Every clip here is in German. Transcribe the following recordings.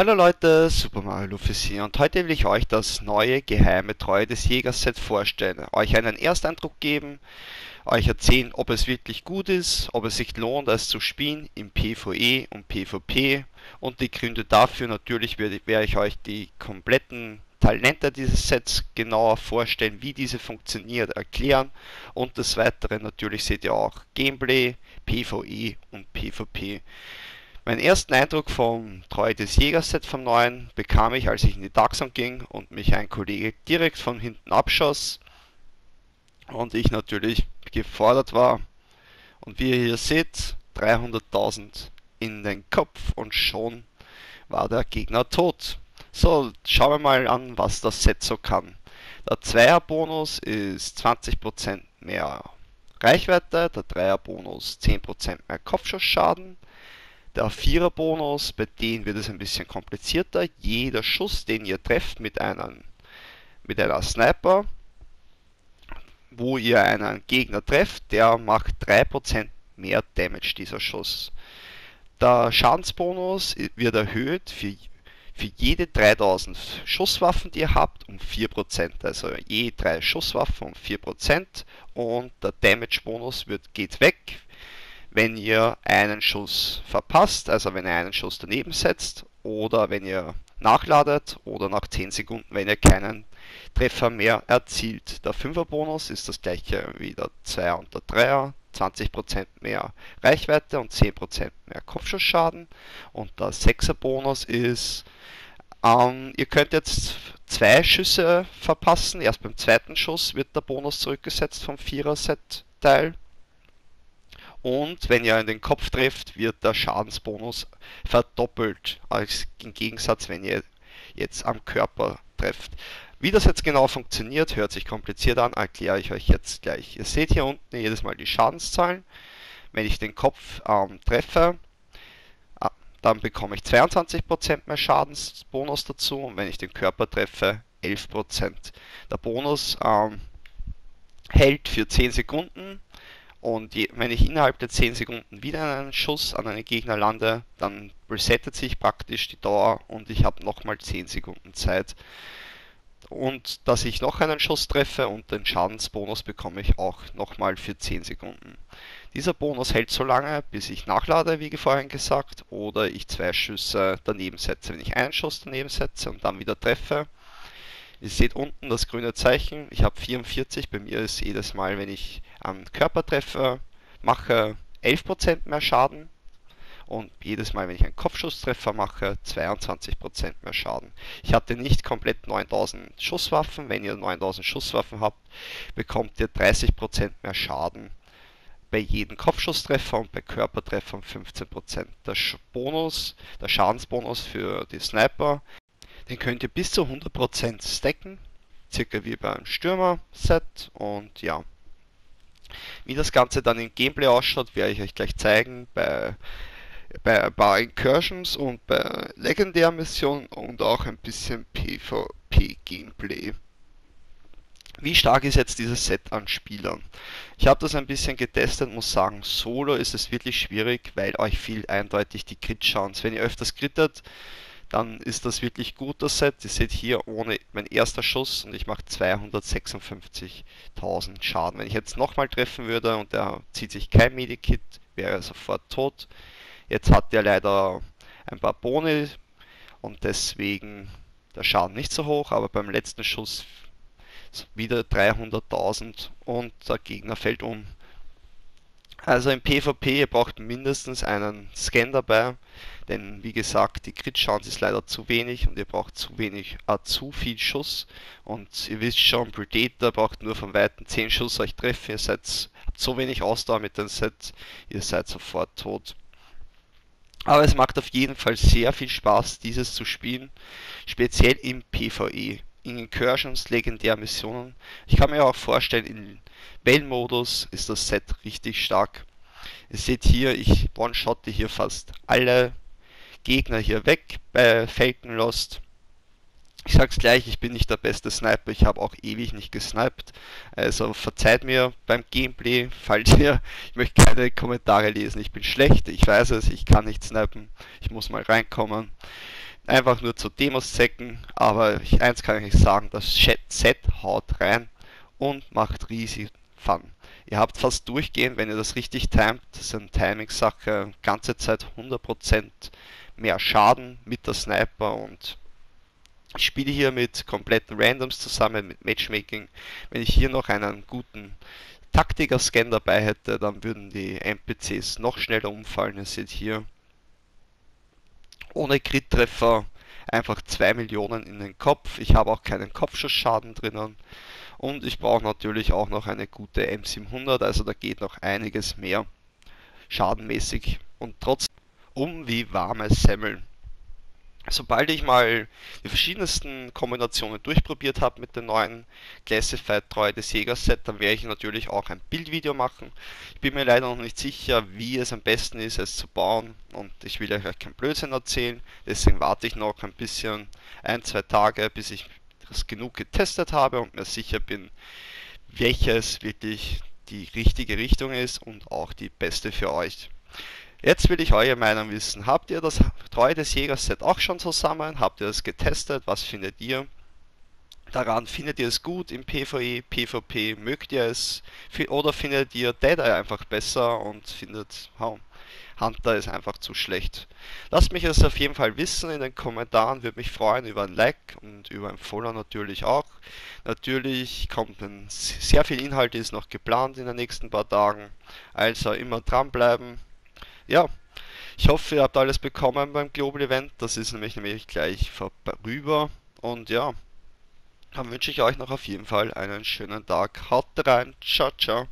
Hallo Leute, Super Mario Luffy hier und heute will ich euch das neue geheime Treue des Jägers Set vorstellen, euch einen Ersteindruck geben, euch erzählen, ob es wirklich gut ist, ob es sich lohnt, es zu spielen im PvE und PvP und die Gründe dafür. Natürlich werde, ich euch die kompletten Talente dieses Sets genauer vorstellen, wie diese funktioniert, erklären und des Weiteren natürlich seht ihr auch Gameplay, PvE und PvP. Meinen ersten Eindruck vom Treue des Jägers Set vom neuen bekam ich, als ich in die Zone ging und mich ein Kollege direkt von hinten abschoss und ich natürlich gefordert war. Und wie ihr hier seht, 300.000 in den Kopf und schon war der Gegner tot. So, schauen wir mal an, was das Set so kann. Der Zweier-Bonus ist 20% mehr Reichweite, der Dreier-Bonus 10% mehr Kopfschussschaden, der Vierer-Bonus, bei denen wird es ein bisschen komplizierter. Jeder Schuss, den ihr trefft mit, einem, mit einer Sniper, wo ihr einen Gegner trefft, der macht 3% mehr Damage dieser Schuss. Der Schadensbonus wird erhöht für, für jede 3000 Schusswaffen, die ihr habt, um 4%. Also je 3 Schusswaffen um 4%. Und der Damage-Bonus geht weg wenn ihr einen Schuss verpasst, also wenn ihr einen Schuss daneben setzt oder wenn ihr nachladet oder nach 10 Sekunden, wenn ihr keinen Treffer mehr erzielt. Der 5er Bonus ist das gleiche wie der 2er und der 3er, 20% mehr Reichweite und 10% mehr Kopfschussschaden. Und der 6er Bonus ist, ähm, ihr könnt jetzt zwei Schüsse verpassen. Erst beim zweiten Schuss wird der Bonus zurückgesetzt vom 4er-Set-Teil und wenn ihr in den Kopf trefft, wird der Schadensbonus verdoppelt, als im Gegensatz, wenn ihr jetzt am Körper trefft. Wie das jetzt genau funktioniert, hört sich kompliziert an, erkläre ich euch jetzt gleich. Ihr seht hier unten jedes Mal die Schadenszahlen. Wenn ich den Kopf ähm, treffe, äh, dann bekomme ich 22% mehr Schadensbonus dazu und wenn ich den Körper treffe, 11%. Der Bonus ähm, hält für 10 Sekunden und je, wenn ich innerhalb der 10 Sekunden wieder einen Schuss an einen Gegner lande, dann resettet sich praktisch die Dauer und ich habe nochmal 10 Sekunden Zeit. Und dass ich noch einen Schuss treffe und den Schadensbonus bekomme ich auch nochmal für 10 Sekunden. Dieser Bonus hält so lange, bis ich nachlade, wie vorhin gesagt, oder ich zwei Schüsse daneben setze. Wenn ich einen Schuss daneben setze und dann wieder treffe, Ihr seht unten das grüne Zeichen. Ich habe 44. Bei mir ist jedes Mal, wenn ich einen Körpertreffer mache, 11% mehr Schaden. Und jedes Mal, wenn ich einen Kopfschusstreffer mache, 22% mehr Schaden. Ich hatte nicht komplett 9000 Schusswaffen. Wenn ihr 9000 Schusswaffen habt, bekommt ihr 30% mehr Schaden bei jedem Kopfschusstreffer und bei Körpertreffern 15%. Der Bonus, der Schadensbonus für die Sniper den könnt ihr bis zu 100% stacken, circa wie beim Stürmer-Set und ja. Wie das Ganze dann im Gameplay ausschaut, werde ich euch gleich zeigen bei, bei ein paar Incursions und bei Legendär-Missionen und auch ein bisschen PvP-Gameplay. Wie stark ist jetzt dieses Set an Spielern? Ich habe das ein bisschen getestet, muss sagen, solo ist es wirklich schwierig, weil euch viel eindeutig die Crit-Chance. Wenn ihr öfters crittet, dann ist das wirklich gut, das Set. Ihr seht hier ohne mein erster Schuss und ich mache 256.000 Schaden. Wenn ich jetzt nochmal treffen würde und er zieht sich kein Medikit, wäre er sofort tot. Jetzt hat er leider ein paar Boni und deswegen der Schaden nicht so hoch, aber beim letzten Schuss wieder 300.000 und der Gegner fällt um. Also im PvP, ihr braucht mindestens einen Scan dabei, denn wie gesagt, die Crit-Chance ist leider zu wenig und ihr braucht zu wenig, äh, zu viel Schuss. Und ihr wisst schon, Predator braucht nur von Weitem 10 Schuss euch treffen, ihr seid, habt so wenig Ausdauer mit dem Set, ihr seid sofort tot. Aber es macht auf jeden Fall sehr viel Spaß, dieses zu spielen, speziell im PvE in Incursions, Legendär-Missionen. Ich kann mir auch vorstellen, in Bell-Modus ist das Set richtig stark. Ihr seht hier, ich one-shotte hier fast alle Gegner hier weg bei Falcon Lost. Ich sag's gleich, ich bin nicht der beste Sniper, ich habe auch ewig nicht gesniped. Also verzeiht mir beim Gameplay, falls ihr, ich möchte keine Kommentare lesen, ich bin schlecht, ich weiß es, ich kann nicht snipen, ich muss mal reinkommen. Einfach nur zu Demos zecken, aber ich, eins kann ich sagen, das Set haut rein und macht riesig Fun. Ihr habt fast durchgehend, wenn ihr das richtig timet, das ist eine Timing-Sache, ganze Zeit 100% mehr Schaden mit der Sniper und ich spiele hier mit kompletten Randoms zusammen, mit Matchmaking. Wenn ich hier noch einen guten Taktiker-Scan dabei hätte, dann würden die NPCs noch schneller umfallen. Ihr seht hier, ohne Crit-Treffer einfach 2 Millionen in den Kopf. Ich habe auch keinen Kopfschussschaden drinnen. Und ich brauche natürlich auch noch eine gute M700, also da geht noch einiges mehr schadenmäßig und trotzdem um wie warme Semmeln sobald ich mal die verschiedensten Kombinationen durchprobiert habe mit dem neuen Classified Treue des Jägers Set, dann werde ich natürlich auch ein Bildvideo machen. Ich bin mir leider noch nicht sicher, wie es am besten ist, es zu bauen und ich will euch kein Blödsinn erzählen, deswegen warte ich noch ein bisschen, ein, zwei Tage, bis ich das genug getestet habe und mir sicher bin, welches wirklich die richtige Richtung ist und auch die beste für euch. Jetzt will ich eure Meinung wissen. Habt ihr das Treue des Jägers Set auch schon zusammen? Habt ihr das getestet? Was findet ihr? Daran findet ihr es gut im PvE, PvP? Mögt ihr es? Oder findet ihr Dead Eye einfach besser und findet oh, Hunter ist einfach zu schlecht? Lasst mich das auf jeden Fall wissen in den Kommentaren. Würde mich freuen über ein Like und über ein Follow natürlich auch. Natürlich kommt sehr viel Inhalt ist noch geplant in den nächsten paar Tagen. Also immer dranbleiben ja, ich hoffe, ihr habt alles bekommen beim Global Event. Das ist nämlich, nämlich gleich vorüber. Und ja, dann wünsche ich euch noch auf jeden Fall einen schönen Tag. Haut rein. Ciao, ciao.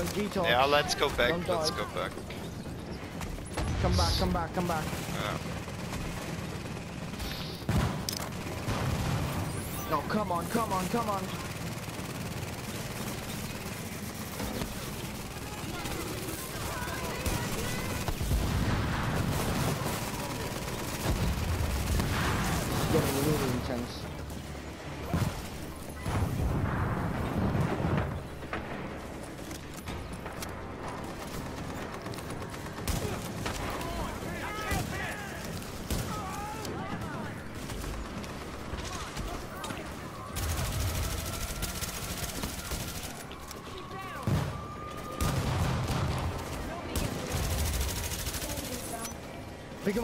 G-Talk. Yeah, let's go back, Don't let's die. go back. Come back, come back, come back. Yeah. No, come on, come on, come on. Getting really intense.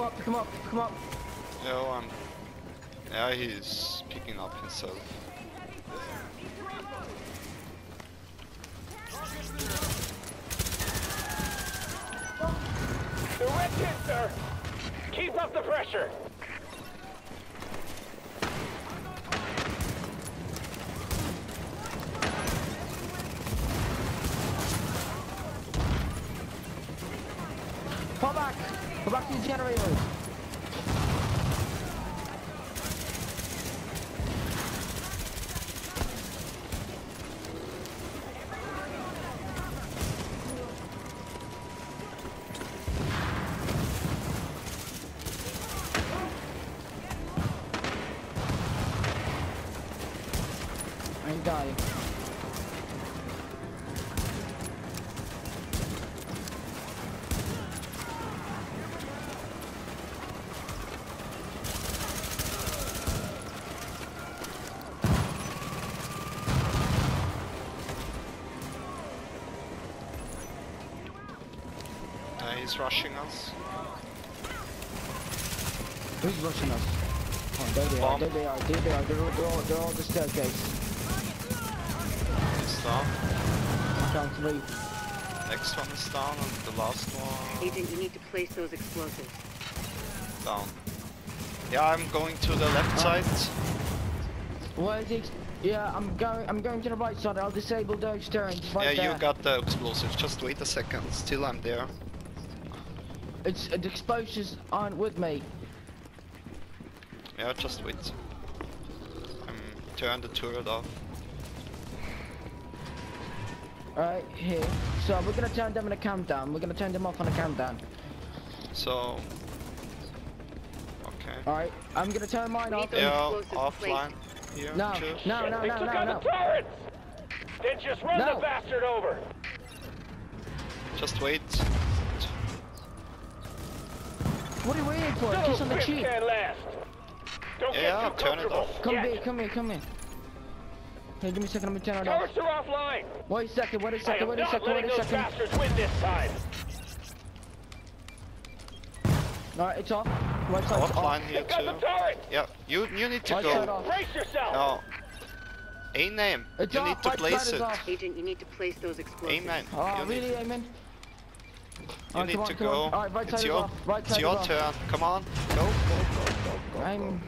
Up, come up, pick him up. Yeah, um, yeah, he's picking up himself. The red kit, sir! Keep up the pressure! Pull back! Pull back to the generators! He's rushing us. Who's rushing us? Oh, there they are, there they are, there they are, they're, all- they're, all, they're all the staircase. He's down. Down three. Next one is down, and the last one Agent, you need to place those explosives. down. Yeah, I'm going to the left side. Where is it? Yeah, I'm going. I'm going to the right side. I'll disable those turns right yeah, there. you got the explosives. Just wait a second. Still, I'm there. It's uh, the explosives aren't with me. Yeah, just wait. Um, turn the turret off. Alright, here. So we're gonna turn them in a countdown. We're gonna turn them off on a countdown. So. Okay. Alright, I'm gonna turn mine off. Yeah, offline. Here, No, too. no, no, no, no, no. the turrets! Then just run No. the bastard over! Just wait. What are you waiting for? Kiss on the cheek. last! Don't Yeah, get too turn it comfortable! off. Come Yet. here, come here, come here. Hey, give me a second, I'm gonna turn it off. Turrets are offline! Wait a second, wait a I second, am wait a not second, wait letting a those second. bastards win this time! Alright, it's off. Right side's off. Offline here They've got the too. turret! Yeah, you you need to Right go. Brace yourself! No. A name. It's You off, need to right place it. off. Agent, you need to place those explosives. Amen. Oh, you need, really, Amen? You need to go. on. Alright, right it's side is your, off. Right it's side your is off. turn. Come on, go. I'm...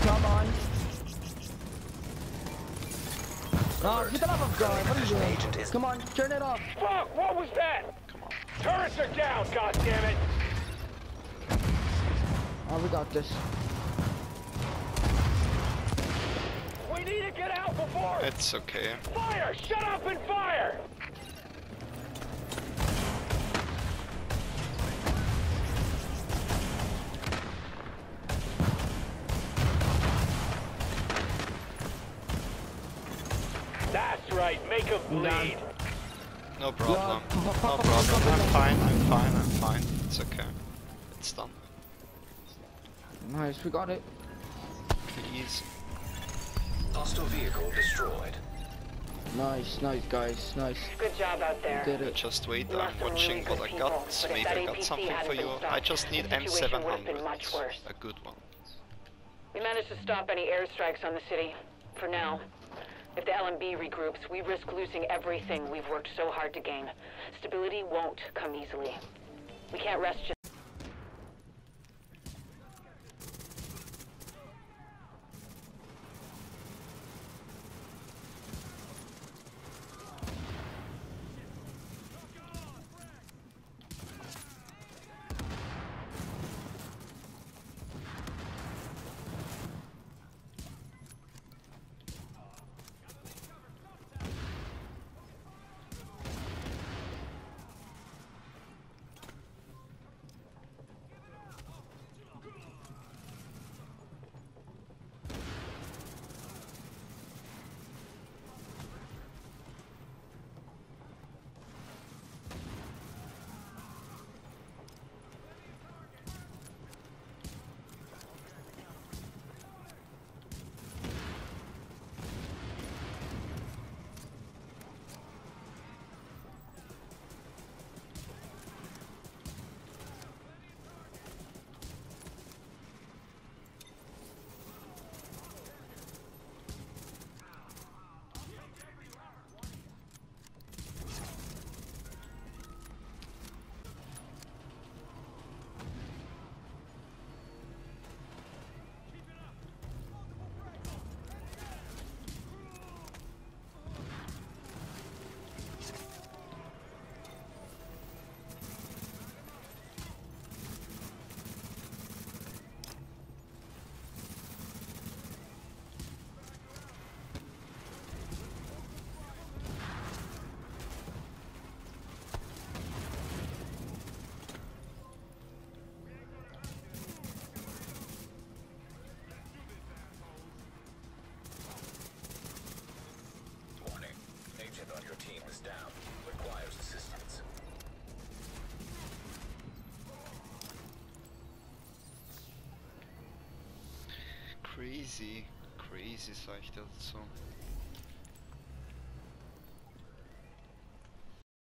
Come on. Oh, get the love of God, what are you doing? Come on, turn it off. Fuck! What was that? Come on. Turrets are down, goddammit! Oh, we got this. We need to get out before... It's okay. Fire! Shut up and fire! Right, make bleed. No problem. No problem. pop, pop, I'm fine. I'm fine. I'm fine. It's okay. It's done. Nice, we got it. Please. Hostile vehicle destroyed. Nice, nice, guys, nice. Good job out there. Did it. Just wait. lost I'm watching really what good I got. Maybe I got APC something for you. stopped, I just need the situation would have been M700. much worse. A good one. We managed to stop any airstrikes on the city. For now. If the LMB regroups, we risk losing everything we've worked so hard to gain. Stability won't come easily. We can't rest just... Crazy. Crazy, sag ich dazu.